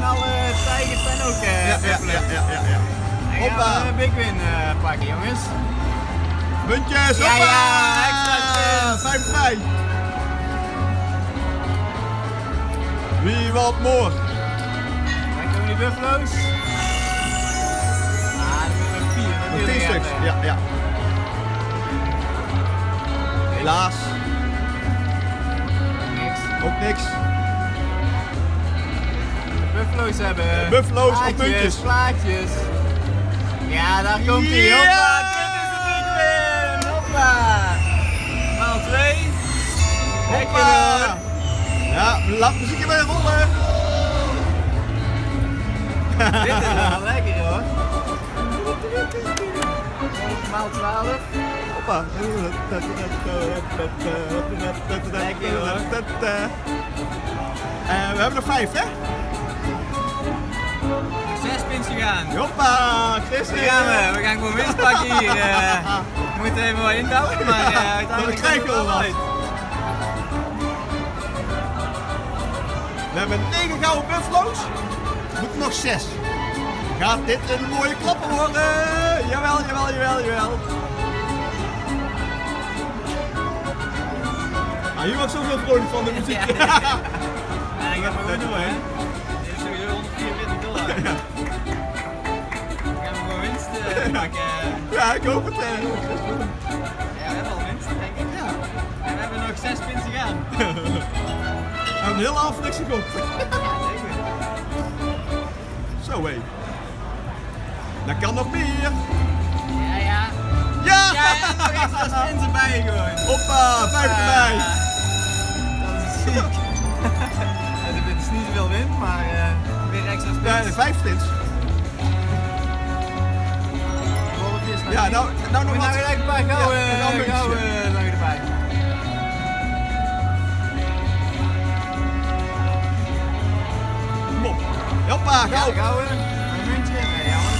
en alle tijgers zijn ook uh, ja, ja, ja, ja, ja, ja. Hoppa. een big win uh, pakken jongens. Muntjes, hoppa! Ja, ja, extra Vijf vrij. Wie wat more? Daar komen die buffalo's. Ah, vier natuurlijk. Tien stuks, ja, ja. Helaas. Niks. Ook niks. Buffalo's hebben. Buffalo's op puntjes. Plaatjes. Ja, daar komt hij. Ja! Hoppa, dit is de win. Hoppa. Maal 2. Lekker hoor. Ja, laat muziekje weer rollen. Dit is wel lekker hoor. Maal 12. Hoppa. Lekker hoor. En we hebben er vijf hè? Zes pins gegaan. Hoppa. Daar gaan we. We gaan gewoon winst pakken hier. Uh, we moeten even wat indouwen, maar uh, uiteindelijk krijg je wel wat. We hebben 9 gouden buffalo's. Moet nog 6. Gaat dit een mooie klapper worden? Jawel, jawel, jawel, jawel. Ah, hier was zoveel vrolijk van de muziek. Ja, ja, ja. ja ik ga maar gewoon doen hè. Ja, ik hoop het. Ja, we hebben al winst denk ik. Ja. En we hebben nog 6 pins te gaan. We hebben heel half niks gekocht. Zo hé. Dat kan nog meer. Ja, ja. Ja! Ja, en nog extra spins erbij gewoon. Hoppa, vijf erbij. Dat is ziek. Het is niet zoveel wind, maar uh, weer extra spins. Ja, vijf spins. Ja, nou, nou nog wat. Nou een paar gouden, ja, gouden nog erbij. Kom op. Hoppa, gouden. Ja, gouden. Een muntje. Nee, jammer.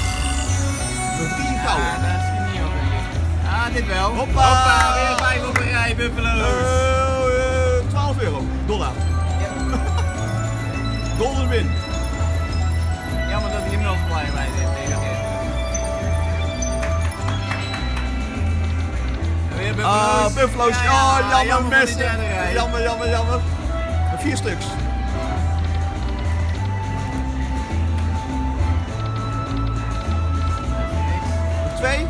Nog drie gouden. Ja, dat is niet op. Ah, dit wel. Hoppa. Hoppa, weer vijf op een rij, Buffalo's. Uh, uh, 12 euro. Dollar. Ja. Golden win. Buffalo's. Ah, Buffalo's. Ja, ja, oh, jammer, jammer messen. Jammer, jammer, jammer. Vier stuks. Twee.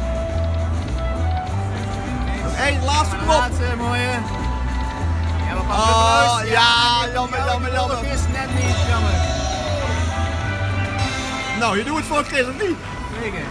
Één, laatste knop. laatste mooie. Ja, we Oh, ja, die jammer, jammer, jammer. golf is net niet, jammer. Nou, je doet het voor Chris of niet? Zeker.